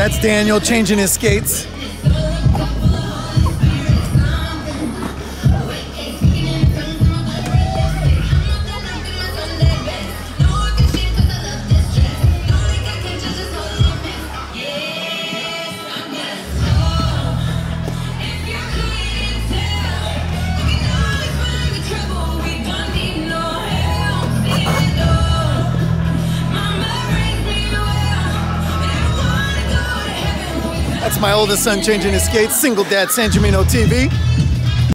That's Daniel changing his skates. That's my oldest son changing his skates. Single dad San Gemino TV.